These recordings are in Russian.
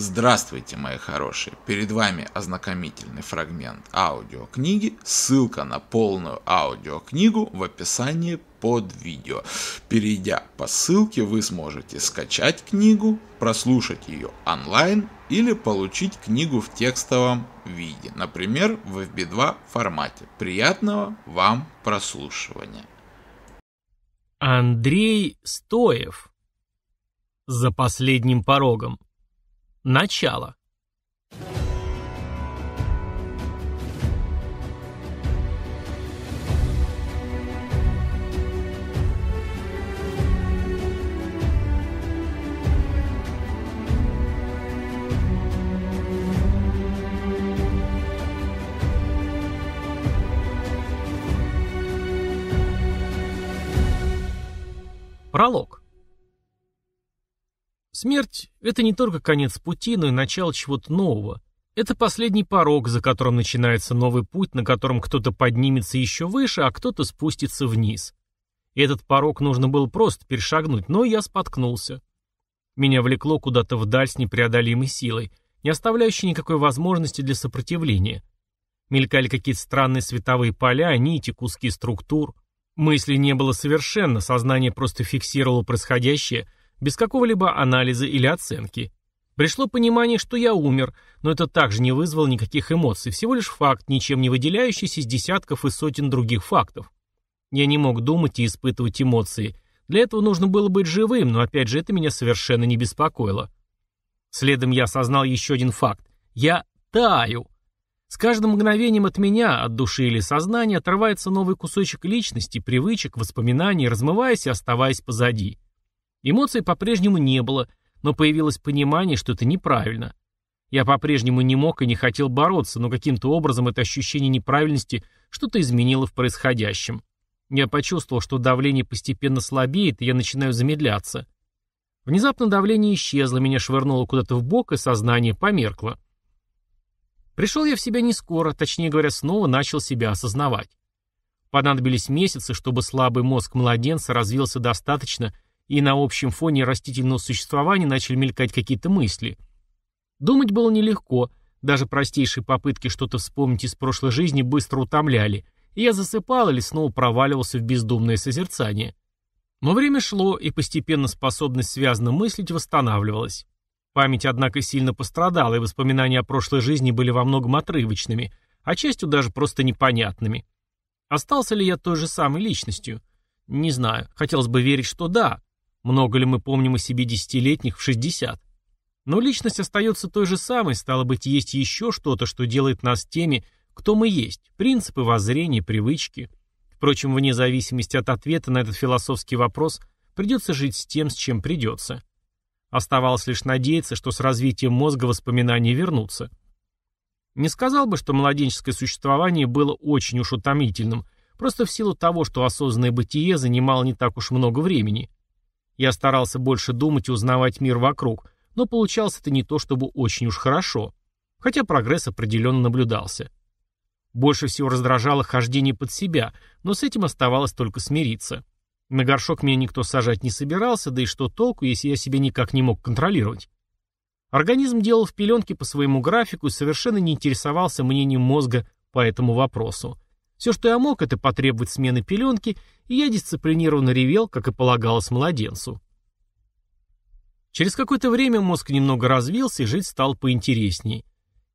Здравствуйте, мои хорошие! Перед вами ознакомительный фрагмент аудиокниги. Ссылка на полную аудиокнигу в описании под видео. Перейдя по ссылке, вы сможете скачать книгу, прослушать ее онлайн или получить книгу в текстовом виде, например, в FB2 формате. Приятного вам прослушивания! Андрей Стоев. За последним порогом. Начало. Пролог. Смерть – это не только конец пути, но и начало чего-то нового. Это последний порог, за которым начинается новый путь, на котором кто-то поднимется еще выше, а кто-то спустится вниз. Этот порог нужно было просто перешагнуть, но я споткнулся. Меня влекло куда-то вдаль с непреодолимой силой, не оставляющей никакой возможности для сопротивления. Мелькали какие-то странные световые поля, нити, куски структур. Мысли не было совершенно, сознание просто фиксировало происходящее – без какого-либо анализа или оценки. Пришло понимание, что я умер, но это также не вызвало никаких эмоций, всего лишь факт, ничем не выделяющийся из десятков и сотен других фактов. Я не мог думать и испытывать эмоции. Для этого нужно было быть живым, но опять же это меня совершенно не беспокоило. Следом я осознал еще один факт. Я таю. С каждым мгновением от меня, от души или сознания, отрывается новый кусочек личности, привычек, воспоминаний, размываясь и оставаясь позади. Эмоций по-прежнему не было, но появилось понимание, что это неправильно. Я по-прежнему не мог и не хотел бороться, но каким-то образом это ощущение неправильности что-то изменило в происходящем. Я почувствовал, что давление постепенно слабеет, и я начинаю замедляться. Внезапно давление исчезло, меня швырнуло куда-то в бок, и сознание померкло. Пришел я в себя не скоро, точнее говоря, снова начал себя осознавать. Понадобились месяцы, чтобы слабый мозг младенца развился достаточно, и на общем фоне растительного существования начали мелькать какие-то мысли. Думать было нелегко, даже простейшие попытки что-то вспомнить из прошлой жизни быстро утомляли, и я засыпал или снова проваливался в бездумное созерцание. Но время шло, и постепенно способность связно мыслить восстанавливалась. Память, однако, сильно пострадала, и воспоминания о прошлой жизни были во многом отрывочными, а частью даже просто непонятными. Остался ли я той же самой личностью? Не знаю. Хотелось бы верить, что да. Много ли мы помним о себе десятилетних в 60? Но личность остается той же самой, стало быть, есть еще что-то, что делает нас теми, кто мы есть, принципы, воззрения, привычки. Впрочем, вне зависимости от ответа на этот философский вопрос, придется жить с тем, с чем придется. Оставалось лишь надеяться, что с развитием мозга воспоминания вернутся. Не сказал бы, что младенческое существование было очень уж утомительным, просто в силу того, что осознанное бытие занимало не так уж много времени – я старался больше думать и узнавать мир вокруг, но получалось это не то чтобы очень уж хорошо, хотя прогресс определенно наблюдался. Больше всего раздражало хождение под себя, но с этим оставалось только смириться. На горшок меня никто сажать не собирался, да и что толку, если я себя никак не мог контролировать. Организм делал в пеленке по своему графику и совершенно не интересовался мнением мозга по этому вопросу. Все, что я мог, это потребовать смены пеленки, и я дисциплинированно ревел, как и полагалось младенцу. Через какое-то время мозг немного развился, и жить стал поинтереснее.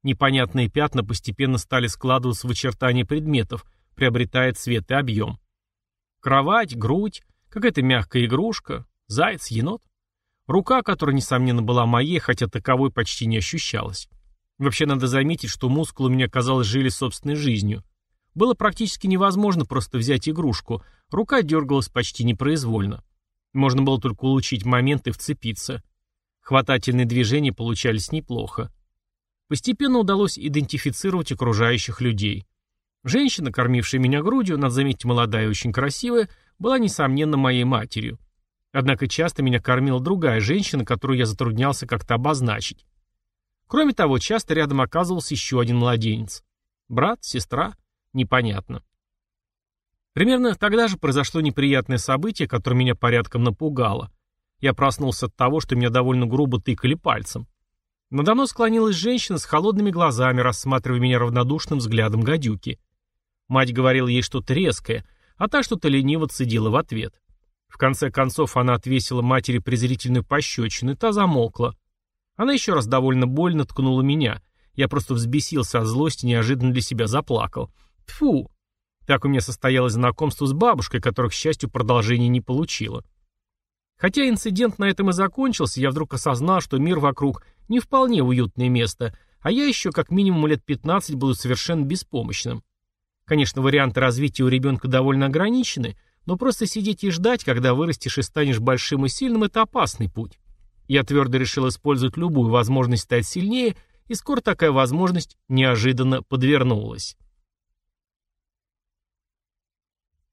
Непонятные пятна постепенно стали складываться в очертания предметов, приобретая цвет и объем. Кровать, грудь, какая-то мягкая игрушка, заяц, енот. Рука, которая, несомненно, была моей, хотя таковой почти не ощущалась. Вообще надо заметить, что мускулы у меня, казалось, жили собственной жизнью. Было практически невозможно просто взять игрушку, рука дергалась почти непроизвольно. Можно было только улучшить момент и вцепиться. Хватательные движения получались неплохо. Постепенно удалось идентифицировать окружающих людей. Женщина, кормившая меня грудью, надо заметить, молодая и очень красивая, была, несомненно, моей матерью. Однако часто меня кормила другая женщина, которую я затруднялся как-то обозначить. Кроме того, часто рядом оказывался еще один младенец. Брат, сестра, непонятно. Примерно тогда же произошло неприятное событие, которое меня порядком напугало. Я проснулся от того, что меня довольно грубо тыкали пальцем. Надо мной склонилась женщина с холодными глазами, рассматривая меня равнодушным взглядом гадюки. Мать говорила ей что-то резкое, а та что-то лениво цедила в ответ. В конце концов она отвесила матери презрительную пощечину, и та замолкла. Она еще раз довольно больно ткнула меня. Я просто взбесился от злости, неожиданно для себя заплакал. Тфу. Так у меня состоялось знакомство с бабушкой, которых, к счастью, продолжения не получила. Хотя инцидент на этом и закончился, я вдруг осознал, что мир вокруг не вполне уютное место, а я еще как минимум лет 15 буду совершенно беспомощным. Конечно, варианты развития у ребенка довольно ограничены, но просто сидеть и ждать, когда вырастешь и станешь большим и сильным, это опасный путь. Я твердо решил использовать любую возможность стать сильнее, и скоро такая возможность неожиданно подвернулась.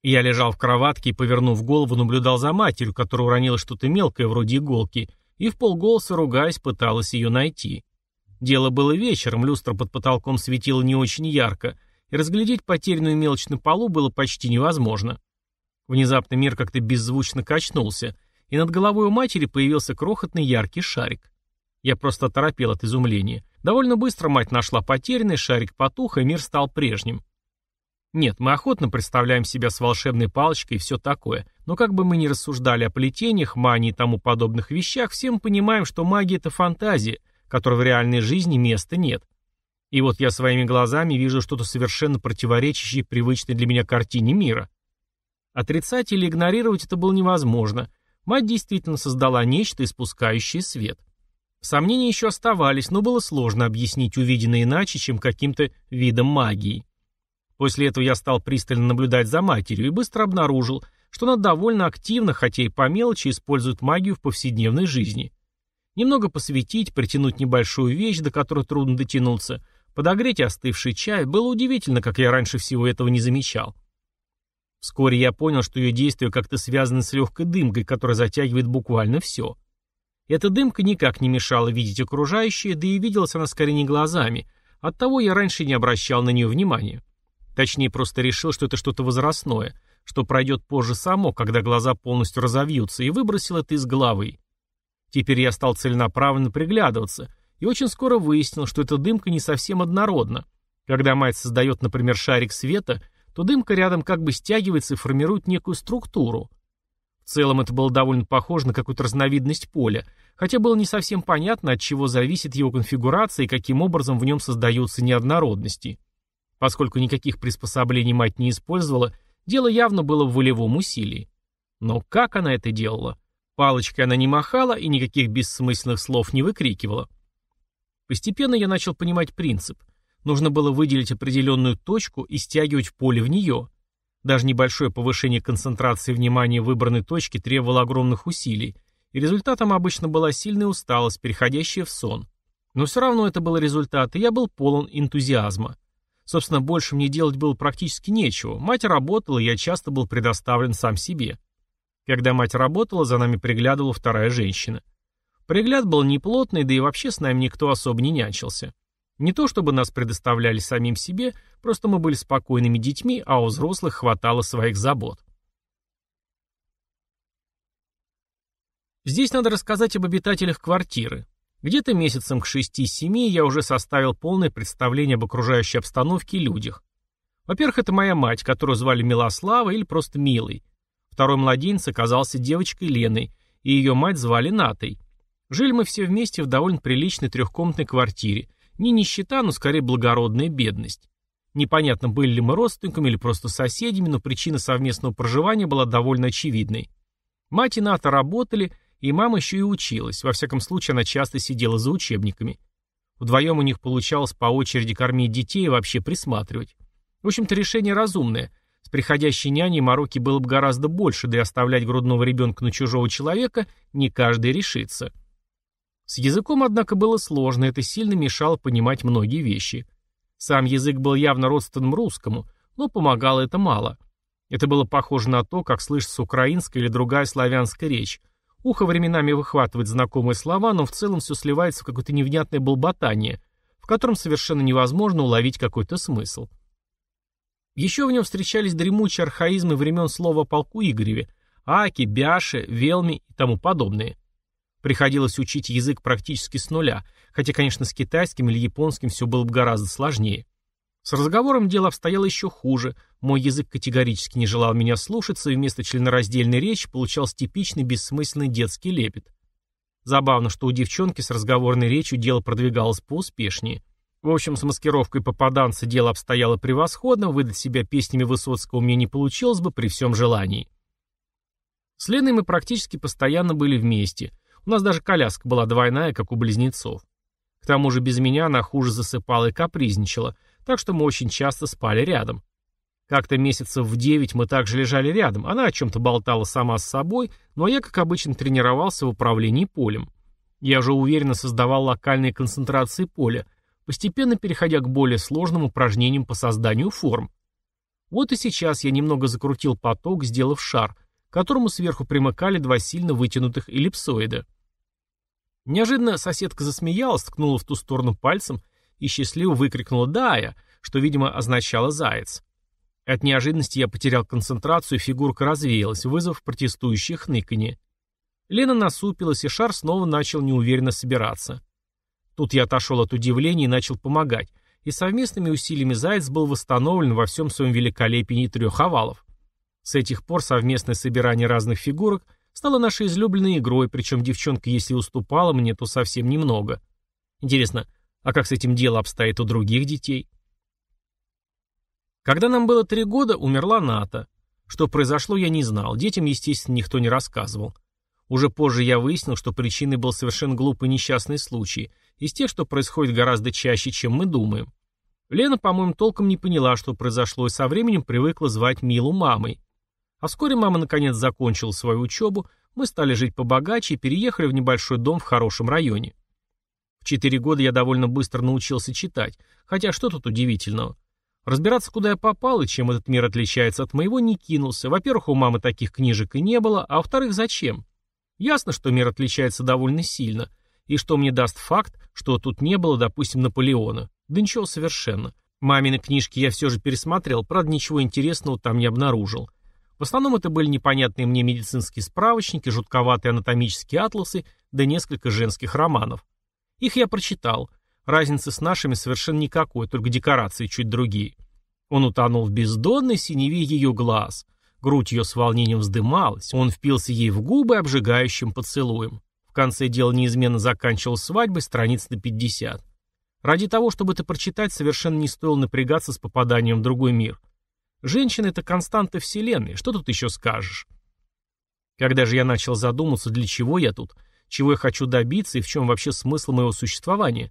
Я лежал в кроватке и, повернув голову, наблюдал за матерью, которая уронила что-то мелкое вроде иголки, и в полголоса, ругаясь, пыталась ее найти. Дело было вечером, люстра под потолком светила не очень ярко, и разглядеть потерянную мелочь на полу было почти невозможно. Внезапно мир как-то беззвучно качнулся, и над головой у матери появился крохотный яркий шарик. Я просто оторопел от изумления. Довольно быстро мать нашла потерянный, шарик потух, и мир стал прежним. Нет, мы охотно представляем себя с волшебной палочкой и все такое, но как бы мы ни рассуждали о плетениях, мании и тому подобных вещах, все мы понимаем, что магия — это фантазия, которой в реальной жизни места нет. И вот я своими глазами вижу что-то совершенно противоречащее привычной для меня картине мира. Отрицать или игнорировать это было невозможно. Мать действительно создала нечто, испускающее свет. Сомнения еще оставались, но было сложно объяснить увиденное иначе, чем каким-то видом магии. После этого я стал пристально наблюдать за матерью и быстро обнаружил, что она довольно активно, хотя и по мелочи, использует магию в повседневной жизни. Немного посветить, притянуть небольшую вещь, до которой трудно дотянуться, подогреть остывший чай, было удивительно, как я раньше всего этого не замечал. Вскоре я понял, что ее действия как-то связаны с легкой дымкой, которая затягивает буквально все. Эта дымка никак не мешала видеть окружающее, да и виделась она скорее не глазами, оттого я раньше не обращал на нее внимания. Точнее, просто решил, что это что-то возрастное, что пройдет позже само, когда глаза полностью разовьются, и выбросил это из головы. Теперь я стал целенаправленно приглядываться, и очень скоро выяснил, что эта дымка не совсем однородна. Когда мать создает, например, шарик света, то дымка рядом как бы стягивается и формирует некую структуру. В целом это было довольно похоже на какую-то разновидность поля, хотя было не совсем понятно, от чего зависит его конфигурация и каким образом в нем создаются неоднородности. Поскольку никаких приспособлений мать не использовала, дело явно было в волевом усилии. Но как она это делала? Палочкой она не махала и никаких бессмысленных слов не выкрикивала. Постепенно я начал понимать принцип. Нужно было выделить определенную точку и стягивать поле в нее. Даже небольшое повышение концентрации внимания выбранной точке требовало огромных усилий, и результатом обычно была сильная усталость, переходящая в сон. Но все равно это был результат, и я был полон энтузиазма. Собственно, больше мне делать было практически нечего. Мать работала, и я часто был предоставлен сам себе. Когда мать работала, за нами приглядывала вторая женщина. Пригляд был неплотный, да и вообще с нами никто особо не нянчился. Не то чтобы нас предоставляли самим себе, просто мы были спокойными детьми, а у взрослых хватало своих забот. Здесь надо рассказать об обитателях квартиры. Где-то месяцем к 6-7 я уже составил полное представление об окружающей обстановке и людях. Во-первых, это моя мать, которую звали Милослава или просто Милой. Второй младенец оказался девочкой Леной, и ее мать звали Натой. Жили мы все вместе в довольно приличной трехкомнатной квартире. Не нищета, но скорее благородная бедность. Непонятно, были ли мы родственниками или просто соседями, но причина совместного проживания была довольно очевидной. Мать и Ната работали, и мама еще и училась, во всяком случае она часто сидела за учебниками. Вдвоем у них получалось по очереди кормить детей и вообще присматривать. В общем-то, решение разумное. С приходящей няней мороки было бы гораздо больше, да и оставлять грудного ребенка на чужого человека не каждый решится. С языком, однако, было сложно, это сильно мешало понимать многие вещи. Сам язык был явно родственным русскому, но помогало это мало. Это было похоже на то, как слышится украинская или другая славянская речь, Ухо временами выхватывает знакомые слова, но в целом все сливается в какое-то невнятное болботание, в котором совершенно невозможно уловить какой-то смысл. Еще в нем встречались дремучие архаизмы времен слова полку Игореве, Аки, Бяше, Велми и тому подобные. Приходилось учить язык практически с нуля, хотя, конечно, с китайским или японским все было бы гораздо сложнее. С разговором дело обстояло еще хуже. Мой язык категорически не желал меня слушаться, и вместо членораздельной речи получался типичный бессмысленный детский лепет. Забавно, что у девчонки с разговорной речью дело продвигалось поуспешнее. В общем, с маскировкой попаданца дело обстояло превосходно, выдать себя песнями Высоцкого мне не получилось бы при всем желании. С Леной мы практически постоянно были вместе. У нас даже коляска была двойная, как у близнецов. К тому же без меня она хуже засыпала и капризничала, так что мы очень часто спали рядом. Как-то месяцев в девять мы также лежали рядом, она о чем-то болтала сама с собой, но я, как обычно, тренировался в управлении полем. Я уже уверенно создавал локальные концентрации поля, постепенно переходя к более сложным упражнениям по созданию форм. Вот и сейчас я немного закрутил поток, сделав шар, к которому сверху примыкали два сильно вытянутых эллипсоида. Неожиданно соседка засмеялась, ткнула в ту сторону пальцем и счастливо выкрикнула «Дая», что, видимо, означало «заяц». От неожиданности я потерял концентрацию, фигурка развеялась, вызвав протестующее хныканье. Лена насупилась, и шар снова начал неуверенно собираться. Тут я отошел от удивления и начал помогать, и совместными усилиями заяц был восстановлен во всем своем великолепии трех овалов. С этих пор совместное собирание разных фигурок стало нашей излюбленной игрой, причем девчонка, если уступала мне, то совсем немного. Интересно, а как с этим дело обстоит у других детей? Когда нам было три года, умерла Ната. Что произошло, я не знал. Детям, естественно, никто не рассказывал. Уже позже я выяснил, что причиной был совершенно глупый несчастный случай, из тех, что происходит гораздо чаще, чем мы думаем. Лена, по-моему, толком не поняла, что произошло, и со временем привыкла звать Милу мамой. А вскоре мама наконец закончила свою учебу, мы стали жить побогаче и переехали в небольшой дом в хорошем районе. В четыре года я довольно быстро научился читать, хотя что тут удивительного. Разбираться, куда я попал и чем этот мир отличается от моего, не кинулся. Во-первых, у мамы таких книжек и не было, а во-вторых, зачем? Ясно, что мир отличается довольно сильно. И что мне даст факт, что тут не было, допустим, Наполеона? Да ничего совершенно. Мамины книжки я все же пересмотрел, правда, ничего интересного там не обнаружил. В основном это были непонятные мне медицинские справочники, жутковатые анатомические атласы, да несколько женских романов. Их я прочитал – Разницы с нашими совершенно никакой, только декорации чуть другие. Он утонул в бездонной синеве ее глаз. Грудь ее с волнением вздымалась, он впился ей в губы обжигающим поцелуем. В конце дела неизменно заканчивал свадьбой страниц на 50. Ради того, чтобы это прочитать, совершенно не стоило напрягаться с попаданием в другой мир. Женщина — это константа вселенной, что тут еще скажешь? Когда же я начал задуматься, для чего я тут, чего я хочу добиться и в чем вообще смысл моего существования,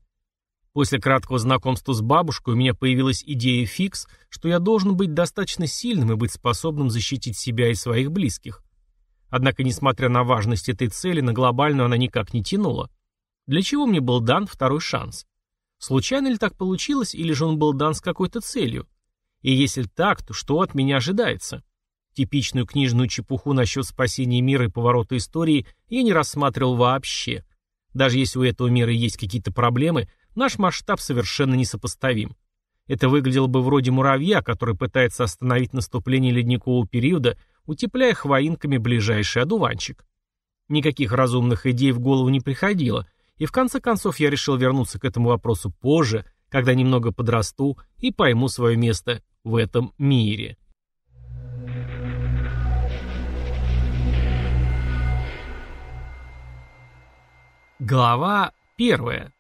После краткого знакомства с бабушкой у меня появилась идея фикс, что я должен быть достаточно сильным и быть способным защитить себя и своих близких. Однако, несмотря на важность этой цели, на глобальную она никак не тянула. Для чего мне был дан второй шанс? Случайно ли так получилось, или же он был дан с какой-то целью? И если так, то что от меня ожидается? Типичную книжную чепуху насчет спасения мира и поворота истории я не рассматривал вообще. Даже если у этого мира есть какие-то проблемы – Наш масштаб совершенно несопоставим. Это выглядело бы вроде муравья, который пытается остановить наступление ледникового периода, утепляя хвоинками ближайший одуванчик. Никаких разумных идей в голову не приходило, и в конце концов я решил вернуться к этому вопросу позже, когда немного подрасту и пойму свое место в этом мире. Глава первая.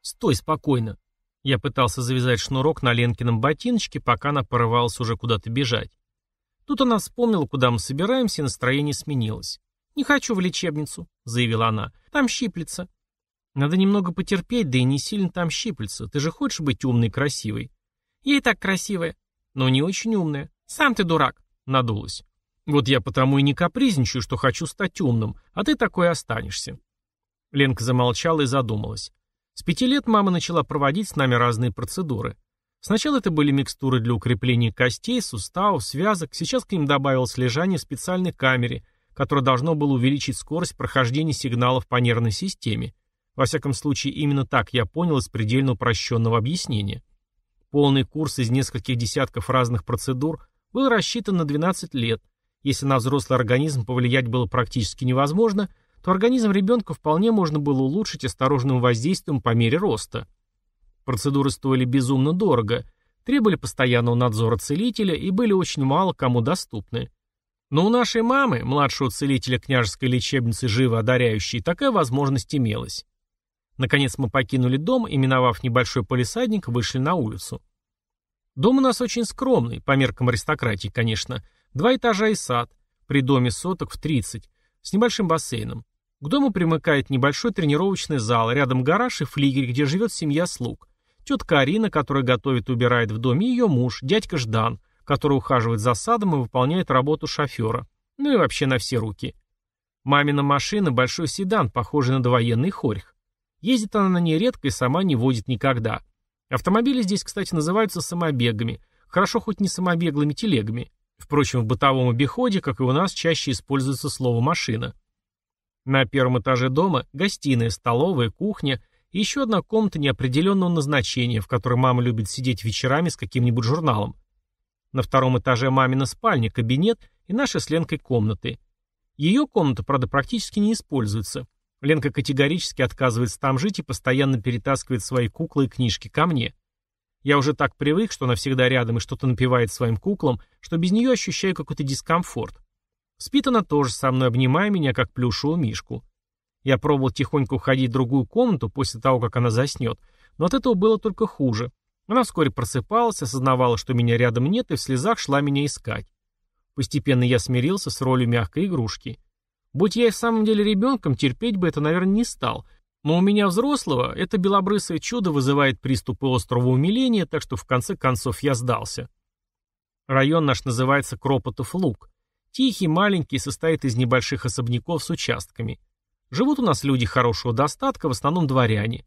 «Стой спокойно!» Я пытался завязать шнурок на Ленкином ботиночке, пока она порывалась уже куда-то бежать. Тут она вспомнила, куда мы собираемся, и настроение сменилось. «Не хочу в лечебницу», — заявила она. «Там щиплется». «Надо немного потерпеть, да и не сильно там щиплется. Ты же хочешь быть умной и красивой?» «Я и так красивая». «Но не очень умная. Сам ты дурак», — надулась. «Вот я потому и не капризничаю, что хочу стать умным, а ты такой останешься». Ленка замолчала и задумалась. С пяти лет мама начала проводить с нами разные процедуры. Сначала это были микстуры для укрепления костей, суставов, связок, сейчас к ним добавилось лежание в специальной камере, которое должно было увеличить скорость прохождения сигналов по нервной системе. Во всяком случае, именно так я понял из предельно упрощенного объяснения. Полный курс из нескольких десятков разных процедур был рассчитан на 12 лет. Если на взрослый организм повлиять было практически невозможно, то организм ребенка вполне можно было улучшить осторожным воздействием по мере роста. Процедуры стоили безумно дорого, требовали постоянного надзора целителя и были очень мало кому доступны. Но у нашей мамы, младшего целителя княжеской лечебницы живо одаряющей, такая возможность имелась. Наконец мы покинули дом и, миновав небольшой полисадник, вышли на улицу. Дом у нас очень скромный, по меркам аристократии, конечно. Два этажа и сад, при доме соток в 30, с небольшим бассейном. К дому примыкает небольшой тренировочный зал, рядом гараж и флигель, где живет семья слуг. Тетка Арина, которая готовит и убирает в доме, ее муж, дядька Ждан, который ухаживает за садом и выполняет работу шофера. Ну и вообще на все руки. Мамина машина – большой седан, похожий на довоенный хорьх. Ездит она на ней редко и сама не водит никогда. Автомобили здесь, кстати, называются самобегами. Хорошо хоть не самобеглыми телегами. Впрочем, в бытовом обиходе, как и у нас, чаще используется слово «машина». На первом этаже дома – гостиная, столовая, кухня и еще одна комната неопределенного назначения, в которой мама любит сидеть вечерами с каким-нибудь журналом. На втором этаже мамина спальня, кабинет и наши с Ленкой комнаты. Ее комната, правда, практически не используется. Ленка категорически отказывается там жить и постоянно перетаскивает свои куклы и книжки ко мне. Я уже так привык, что она всегда рядом и что-то напевает своим куклам, что без нее ощущаю какой-то дискомфорт. Спит она тоже со мной, обнимая меня, как плюшевую мишку. Я пробовал тихонько уходить в другую комнату после того, как она заснет, но от этого было только хуже. Она вскоре просыпалась, осознавала, что меня рядом нет, и в слезах шла меня искать. Постепенно я смирился с ролью мягкой игрушки. Будь я и в самом деле ребенком, терпеть бы это, наверное, не стал. Но у меня взрослого это белобрысое чудо вызывает приступы острого умиления, так что в конце концов я сдался. Район наш называется Кропотов Луг. Тихий, маленький, состоит из небольших особняков с участками. Живут у нас люди хорошего достатка, в основном дворяне.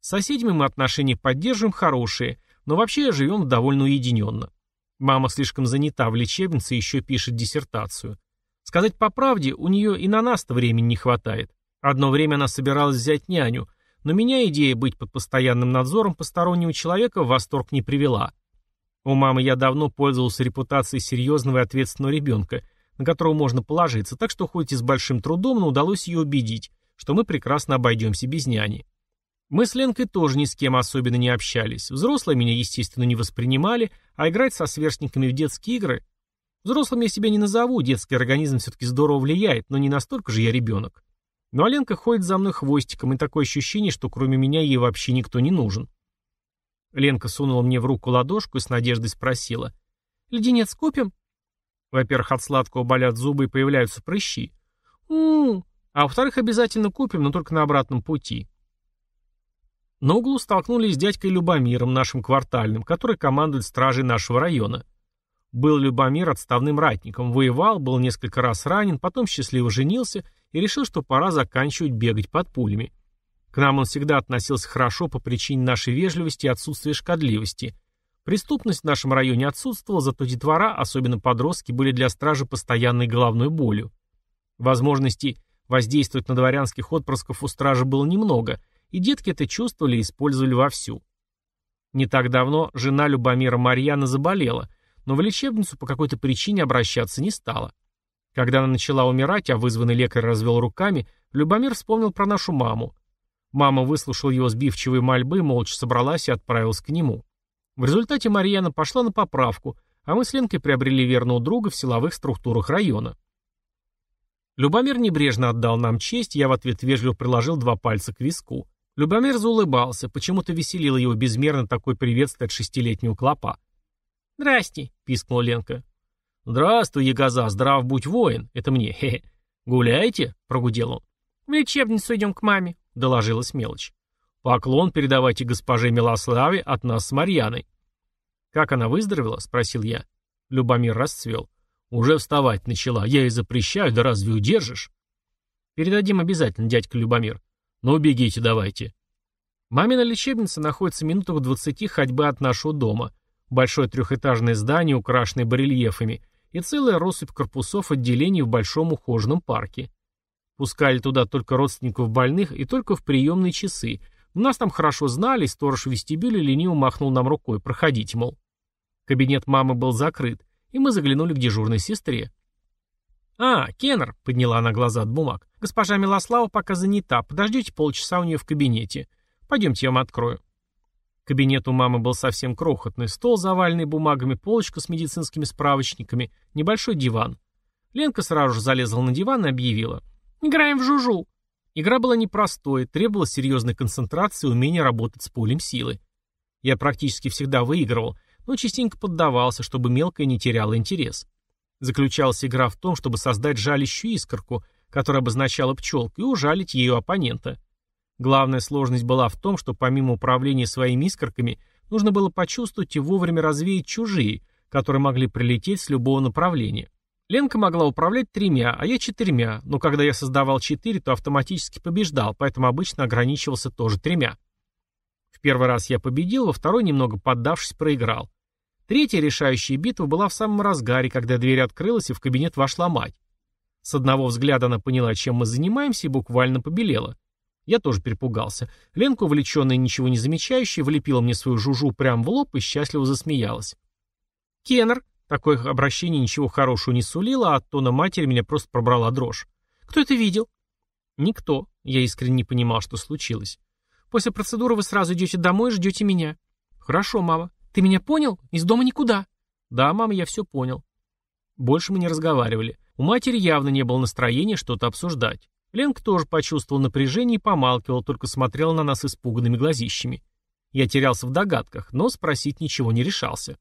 С соседями мы отношения поддерживаем хорошие, но вообще живем довольно уединенно. Мама слишком занята в лечебнице и еще пишет диссертацию. Сказать по правде, у нее и на нас-то времени не хватает. Одно время она собиралась взять няню, но меня идея быть под постоянным надзором постороннего человека в восторг не привела. У мамы я давно пользовался репутацией серьезного и ответственного ребенка, на которого можно положиться, так что хоть и с большим трудом, но удалось ее убедить, что мы прекрасно обойдемся без няни. Мы с Ленкой тоже ни с кем особенно не общались. Взрослые меня, естественно, не воспринимали, а играть со сверстниками в детские игры... Взрослым я себя не назову, детский организм все-таки здорово влияет, но не настолько же я ребенок. Но Аленка ходит за мной хвостиком, и такое ощущение, что кроме меня ей вообще никто не нужен. Ленка сунула мне в руку ладошку и с надеждой спросила. «Леденец купим?» Во-первых, от сладкого болят зубы и появляются прыщи. у, -у. А во-вторых, обязательно купим, но только на обратном пути. На углу столкнулись с дядькой Любомиром, нашим квартальным, который командует стражей нашего района. Был Любомир отставным ратником, воевал, был несколько раз ранен, потом счастливо женился и решил, что пора заканчивать бегать под пулями. К нам он всегда относился хорошо по причине нашей вежливости и отсутствия шкодливости. Преступность в нашем районе отсутствовала, зато детвора, особенно подростки, были для стражи постоянной головной болью. Возможностей воздействовать на дворянских отпрысков у стражи было немного – и детки это чувствовали и использовали вовсю. Не так давно жена Любомира Марьяна заболела, но в лечебницу по какой-то причине обращаться не стала. Когда она начала умирать, а вызванный лекарь развел руками, Любомир вспомнил про нашу маму. Мама выслушала его сбивчивые мольбы, молча собралась и отправилась к нему. В результате Марьяна пошла на поправку, а мы с Ленкой приобрели верного друга в силовых структурах района. Любомир небрежно отдал нам честь, я в ответ вежливо приложил два пальца к виску. Любомир заулыбался, почему-то веселило его безмерно такой приветствие от шестилетнего клопа. «Здрасте», — пискнула Ленка. «Здравствуй, Ягоза, здрав будь воин, это мне, хе-хе. Гуляете?» — прогудел он. «В лечебницу идем к маме», — доложилась мелочь. «Поклон передавайте госпоже Милославе от нас с Марьяной». «Как она выздоровела?» — спросил я. Любомир расцвел. «Уже вставать начала. Я ей запрещаю, да разве удержишь?» «Передадим обязательно, дядька Любомир. «Ну, бегите давайте». Мамина лечебница находится минутах в двадцати ходьбы от нашего дома. Большое трехэтажное здание, украшенное барельефами, и целая россыпь корпусов отделений в большом ухоженном парке. Пускали туда только родственников больных и только в приемные часы. Нас там хорошо знали, сторож в вестибюле лениво махнул нам рукой. Проходите, мол. Кабинет мамы был закрыт, и мы заглянули к дежурной сестре. «А, Кеннер», — подняла она глаза от бумаг, Госпожа Милослава пока занята, подождите полчаса у нее в кабинете. Пойдемте, я вам открою. Кабинет у мамы был совсем крохотный. Стол, заваленный бумагами, полочка с медицинскими справочниками, небольшой диван. Ленка сразу же залезла на диван и объявила. «Играем в жужу». Игра была непростой, требовала серьезной концентрации и умения работать с полем силы. Я практически всегда выигрывал, но частенько поддавался, чтобы мелкая не теряла интерес. Заключалась игра в том, чтобы создать жалящую искорку, которая обозначала пчелку, и ужалить ее оппонента. Главная сложность была в том, что помимо управления своими искорками, нужно было почувствовать и вовремя развеять чужие, которые могли прилететь с любого направления. Ленка могла управлять тремя, а я четырьмя, но когда я создавал четыре, то автоматически побеждал, поэтому обычно ограничивался тоже тремя. В первый раз я победил, во второй, немного поддавшись, проиграл. Третья решающая битва была в самом разгаре, когда дверь открылась и в кабинет вошла мать. С одного взгляда она поняла, чем мы занимаемся, и буквально побелела. Я тоже перепугался. Ленка, увлеченная ничего не замечающая, влепила мне свою жужу прямо в лоб и счастливо засмеялась. «Кеннер!» Такое обращение ничего хорошего не сулило, а от тона матери меня просто пробрала дрожь. «Кто это видел?» «Никто». Я искренне не понимал, что случилось. «После процедуры вы сразу идете домой и ждете меня». «Хорошо, мама. Ты меня понял? Из дома никуда». «Да, мама, я все понял». Больше мы не разговаривали. У матери явно не было настроения что-то обсуждать. Ленка тоже почувствовал напряжение и помалкивал, только смотрел на нас испуганными глазищами. Я терялся в догадках, но спросить ничего не решался.